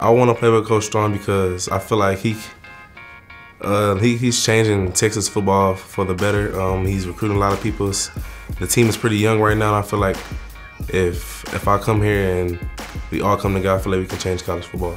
I want to play with Coach Strong because I feel like he, uh, he he's changing Texas football for the better. Um, he's recruiting a lot of people. The team is pretty young right now. I feel like if if I come here and we all come together, I feel like we can change college football.